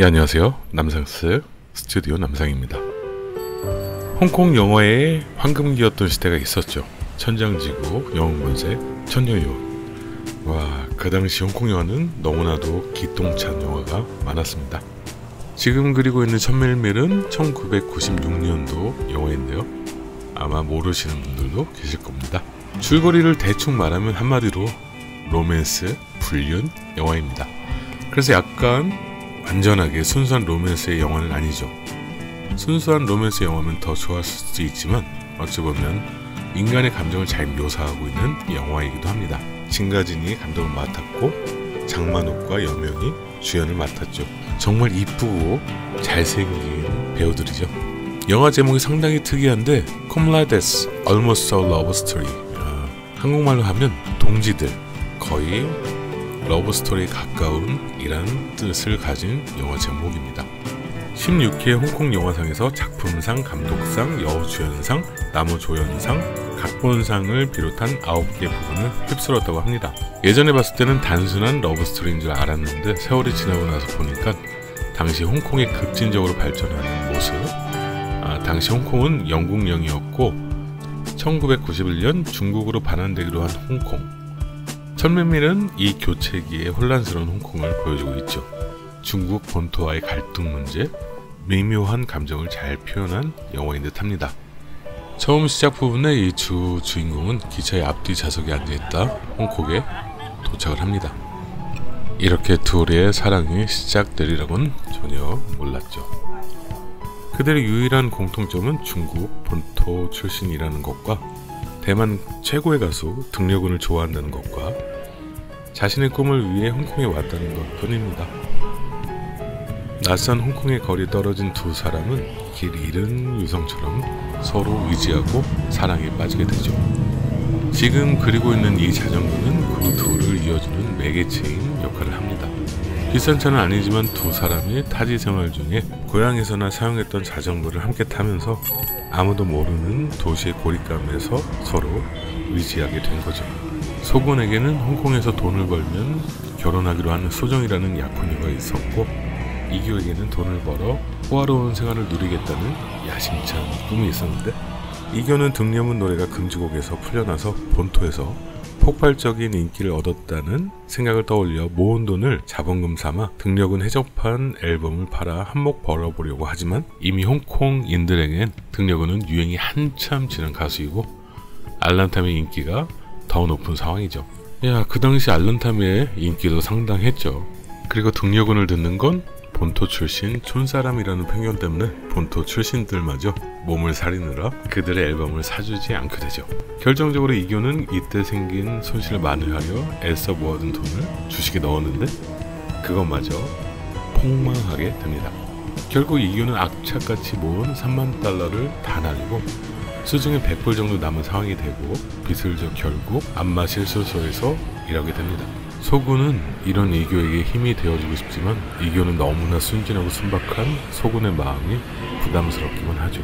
예, 안녕하세요. 남상스 스튜디오 남상입니다. 홍콩 영화의 황금기였던 시대가 있었죠. 천장지구, 영웅본색, 천녀유원. 와, 그 당시 홍콩 영화는 너무나도 기똥찬 영화가 많았습니다. 지금 그리고 있는 천밀밀은 1996년도 영화인데요. 아마 모르시는 분들도 계실 겁니다. 줄거리를 대충 말하면 한마디로 로맨스, 불륜 영화입니다. 그래서 약간 완전하게 순수한 로맨스의 영화는 아니죠. 순수한 로맨스 영화면 더 좋았을 수도 있지만 어찌 보면 인간의 감정을 잘 묘사하고 있는 영화이기도 합니다. 진가신이 감독을 맡았고 장만옥과 여명이 주연을 맡았죠. 정말 이쁘고 잘생긴 배우들이죠. 영화 제목이 상당히 특이한데 Comrades Almost a Love Story 아, 한국말로 하면 동지들 거의 러브 스토리에 가까운 이란 뜻을 가진 영화 제목입니다. 16회 홍콩 영화상에서 작품상, 감독상, 여우주연상, 남우조연상, 각본상을 비롯한 9개 부문을 휩쓸었다고 합니다. 예전에 봤을 때는 단순한 러브스토리인 줄 알았는데 세월이 지나고 나서 보니까 당시 홍콩이 급진적으로 발전하는 모습 아, 당시 홍콩은 영국령이었고 1991년 중국으로 반환되기로 한 홍콩 천면밀은 이 교체기의 혼란스러운 홍콩을 보여주고 있죠. 중국 본토와의 갈등 문제, 미묘한 감정을 잘 표현한 영화인 듯합니다. 처음 시작 부분에 이 주 주인공은 기차의 앞뒤 좌석에 앉아있다 홍콩에 도착을 합니다. 이렇게 둘의 사랑이 시작되리라고는 전혀 몰랐죠. 그들의 유일한 공통점은 중국 본토 출신이라는 것과 대만 최고의 가수 등려군을 좋아한다는 것과 자신의 꿈을 위해 홍콩에 왔다는 것 뿐입니다. 낯선 홍콩의 거리 떨어진 두 사람은 길 잃은 유성처럼 서로 의지하고 사랑에 빠지게 되죠. 지금 그리고 있는 이 자전거는 그 둘을 이어주는 매개체인 역할을 합니다. 비싼 차는 아니지만 두 사람이 타지 생활 중에 고향에서나 사용했던 자전거를 함께 타면서 아무도 모르는 도시의 고립감에서 서로 의지하게 된 거죠. 소군에게는 홍콩에서 돈을 벌면 결혼하기로 하는 소정이라는 약혼녀가 있었고 이규에게는 돈을 벌어 호화로운 생활을 누리겠다는 야심찬 꿈이 있었는데 이교는 등려문 노래가 금지곡에서 풀려나서 본토에서 폭발적인 인기를 얻었다는 생각을 떠올려 모은 돈을 자본금 삼아 등력은 해적판 앨범을 팔아 한몫 벌어보려고 하지만 이미 홍콩인들에겐 등력은 유행이 한참 지난 가수이고 알란탐의 인기가 더 높은 상황이죠. 야, 그 당시 알런탐의 인기도 상당했죠. 그리고 등려군을 듣는 건 본토 출신 촌사람이라는 편견 때문에 본토 출신들마저 몸을 사리느라 그들의 앨범을 사주지 않게 되죠. 결정적으로 이교는 이때 생긴 손실을 만회하려 애써 모아둔 돈을 주식에 넣었는데 그것마저 폭망하게 됩니다. 결국 이교는 악착같이 모은 3만 달러를 다 날리고 수중에 100불 정도 남은 상황이 되고 빚을 져 결국 안마 실소소에서 일하게 됩니다. 소군은 이런 이교에게 힘이 되어주고 싶지만 이교는 너무나 순진하고 순박한 소군의 마음이 부담스럽기만 하죠.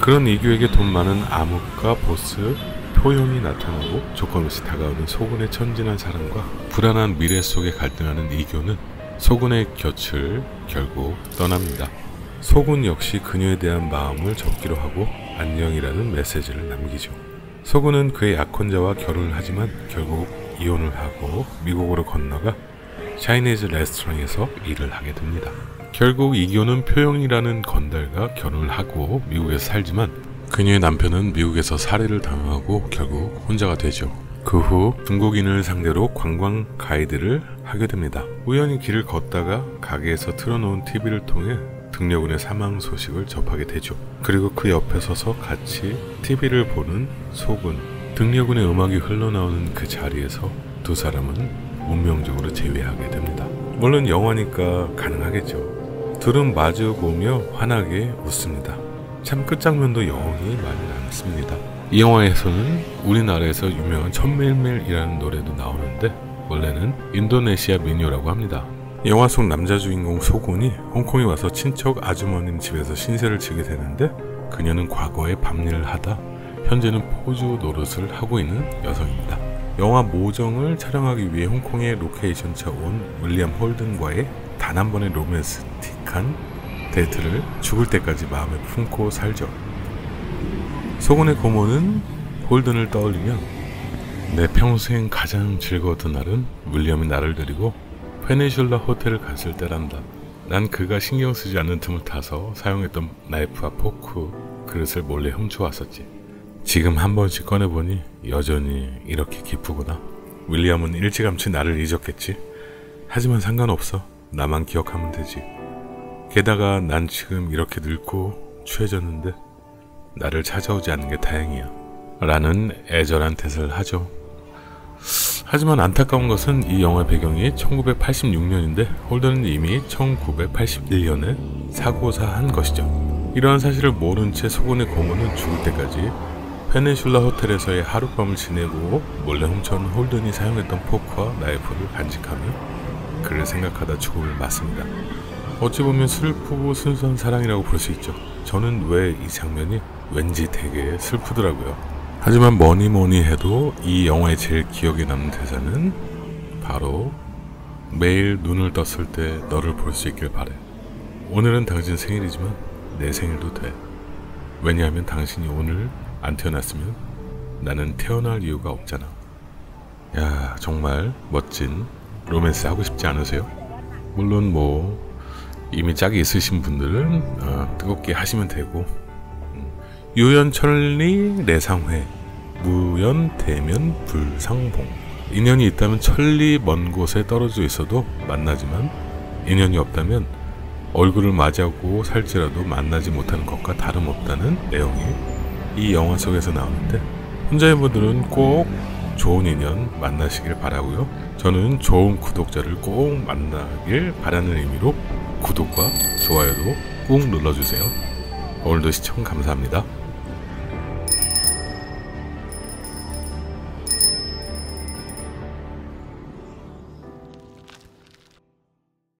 그런 이교에게 돈 많은 암흑과 보스 표현이 나타나고 조건 없이 다가오는 소군의 천진한 사랑과 불안한 미래 속에 갈등하는 이교는 소군의 곁을 결국 떠납니다. 소군 역시 그녀에 대한 마음을 접기로 하고 안녕이라는 메시지를 남기죠. 소군은 그의 약혼자와 결혼을 하지만 결국 이혼을 하고 미국으로 건너가 차이니즈 레스토랑에서 일을 하게 됩니다. 결국 이교는 표영이라는 건달과 결혼을 하고 미국에서 살지만 그녀의 남편은 미국에서 살해를 당하고 결국 혼자가 되죠. 그 후 중국인을 상대로 관광 가이드를 하게 됩니다. 우연히 길을 걷다가 가게에서 틀어놓은 TV를 통해 등려군의 사망 소식을 접하게 되죠. 그리고 그 옆에 서서 같이 TV를 보는 소군. 등려군의 음악이 흘러나오는 그 자리에서 두 사람은 운명적으로 재회하게 됩니다. 물론 영화니까 가능하겠죠. 둘은 마주 보며 환하게 웃습니다. 참 끝장면도 영이 많이 남습니다. 이 영화에서는 우리나라에서 유명한 천밀밀이라는 노래도 나오는데 원래는 인도네시아 민요라고 합니다. 영화 속 남자 주인공 소곤이 홍콩에 와서 친척 아주머님 집에서 신세를 지게 되는데 그녀는 과거에 밤일을 하다 현재는 포주 노릇을 하고 있는 여성입니다. 영화 모정을 촬영하기 위해 홍콩에 로케이션 차 온 윌리엄 홀든과의 단 한 번의 로맨틱한 데이트를 죽을 때까지 마음에 품고 살죠. 소군의 고모는 홀든을 떠올리며 내 평생 가장 즐거웠던 날은 윌리엄이 나를 데리고 페닌슐라 호텔을 갔을 때란다. 난 그가 신경 쓰지 않는 틈을 타서 사용했던 나이프와 포크 그릇을 몰래 훔쳐왔었지. 지금 한 번씩 꺼내보니 여전히 이렇게 기쁘구나. 윌리엄은 일찌감치 나를 잊었겠지. 하지만 상관없어. 나만 기억하면 되지. 게다가 난 지금 이렇게 늙고 취해졌는데 나를 찾아오지 않는 게 다행이야. 라는 애절한 대사를 하죠. 하지만 안타까운 것은 이 영화의 배경이 1986년인데 홀더는 이미 1981년에 사고사한 것이죠. 이러한 사실을 모른 채 소곤의 고모는 죽을 때까지 페네슐라 호텔에서의 하룻밤을 지내고 몰래 훔쳐온 홀든이 사용했던 포크와 나이프를 간직하며 그를 생각하다 죽음을 맞습니다. 어찌 보면 슬프고 순수한 사랑이라고 볼 수 있죠. 저는 왜 이 장면이 왠지 되게 슬프더라고요. 하지만 뭐니 뭐니 해도 이 영화의 제일 기억에 남는 대사는 바로 매일 눈을 떴을 때 너를 볼 수 있길 바래. 오늘은 당신 생일이지만 내 생일도 돼. 왜냐하면 당신이 오늘 안 태어났으면 나는 태어날 이유가 없잖아. 야, 정말 멋진 로맨스 하고 싶지 않으세요? 물론 뭐 이미 짝이 있으신 분들은 어, 뜨겁게 하시면 되고 음, 유연천리 내상회 무연 대면 불상봉 인연이 있다면 천리 먼 곳에 떨어져 있어도 만나지만 인연이 없다면 얼굴을 맞이하고 살지라도 만나지 못하는 것과 다름없다는 내용이 이 영화 속에서 나오는데 혼자인 분들은 꼭 좋은 인연 만나시길 바라고요. 저는 좋은 구독자를 꼭 만나길 바라는 의미로 구독과 좋아요도 꾹 눌러주세요. 오늘도 시청 감사합니다.